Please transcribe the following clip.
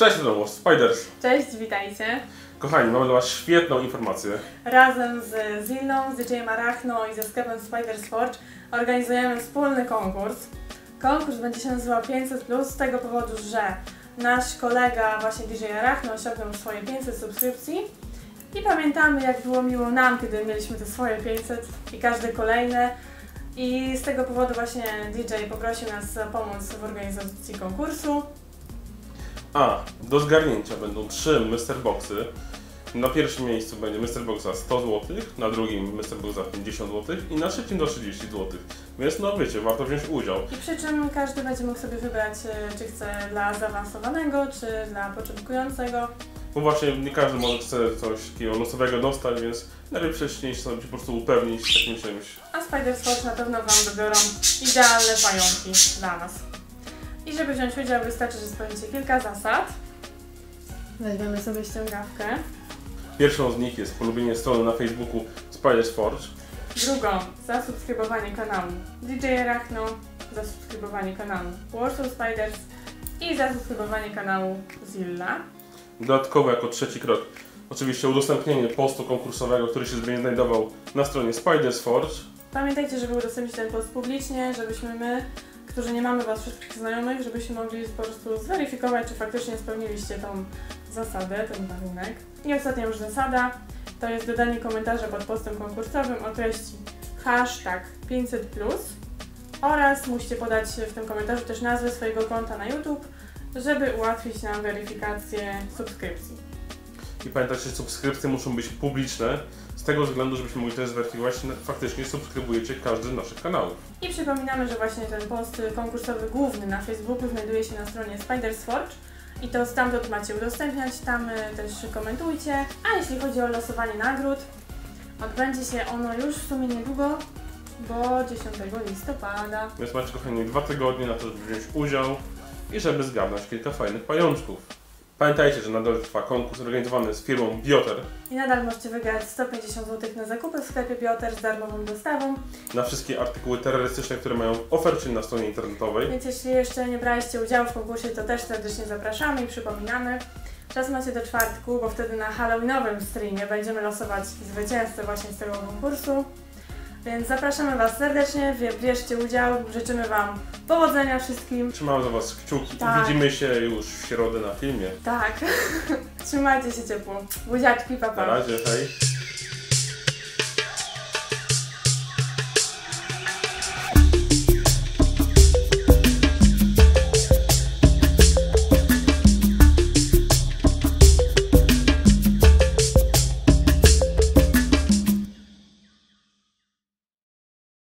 Cześć domu, Spiders. Cześć, witajcie. Kochani, mamy dla Was świetną informację. Razem z Zilną, z DJ Arachno i ze sklepem Spiders Forge organizujemy wspólny konkurs. Konkurs będzie się nazywał 500 Plus z tego powodu, że nasz kolega, właśnie DJ Arachno, osiągnął swoje 500 subskrypcji. I pamiętamy, jak było miło nam, kiedy mieliśmy te swoje 500 i każde kolejne. I z tego powodu właśnie DJ poprosił nas o pomoc w organizacji konkursu. A, do zgarnięcia będą trzy Mr. Boxy. Na pierwszym miejscu będzie Mr. Box za 100 zł, na drugim Mr. Box za 50 zł i na trzecim do 30 zł. Więc no wiecie, warto wziąć udział. I przy czym każdy będzie mógł sobie wybrać, e, czy chce dla zaawansowanego, czy dla początkującego. Bo właśnie nie każdy może chce coś takiego losowego dostać, więc najlepiej wcześniej sobie po prostu upewnić takim czymś. A Spider Sports na pewno Wam dobiorą idealne pająki dla nas. I żeby wziąć udział wystarczy, że spełnicie kilka zasad. Weźmiemy sobie ściągawkę. Pierwszą z nich jest polubienie strony na Facebooku Spiders Forge. Drugą, zasubskrybowanie kanału DJ Arachno, zasubskrybowanie kanału Warsaw Spiders i zasubskrybowanie kanału Zilla. Dodatkowo jako trzeci krok oczywiście udostępnienie postu konkursowego, który się będzie znajdował na stronie Spiders Forge. Pamiętajcie, żeby udostępnić ten post publicznie, żebyśmy my, którzy nie mamy Was wszystkich znajomych, żebyśmy mogli po prostu zweryfikować, czy faktycznie spełniliście tą zasadę, ten warunek. I ostatnia już zasada, to jest dodanie komentarza pod postem konkursowym o treści hashtag 500+, oraz musicie podać w tym komentarzu też nazwę swojego konta na YouTube, żeby ułatwić nam weryfikację subskrypcji. I pamiętajcie, że subskrypcje muszą być publiczne, z tego względu, żebyśmy mogli też zweryfikować, czy faktycznie subskrybujecie każdy z naszych kanałów. I przypominamy, że właśnie ten post konkursowy główny na Facebooku znajduje się na stronie Spiders Forge i to stamtąd macie udostępniać, tam y, też komentujcie. A jeśli chodzi o losowanie nagród, odbędzie się ono już w sumie niedługo, bo 10 listopada. Więc macie kochani dwa tygodnie na to, żeby wziąć udział i żeby zgarnąć kilka fajnych pajączków. Pamiętajcie, że nadal trwa konkurs organizowany z firmą Bioter I nadal możecie wygrać 150 zł na zakupy w sklepie Bioter z darmową dostawą, na wszystkie artykuły terrorystyczne, które mają w ofercie na stronie internetowej. więc jeśli jeszcze nie braliście udziału w konkursie, to też serdecznie zapraszamy i przypominamy. Czas macie do czwartku, bo wtedy na halloweenowym streamie będziemy losować zwycięzcę właśnie z tego konkursu. Więc zapraszamy Was serdecznie, bierzcie udział, życzymy Wam powodzenia wszystkim. Trzymamy za Was kciuki Tak. i widzimy się już w środę na filmie. Tak, trzymajcie się ciepło. Buziaczki, Na papa. razie, hej!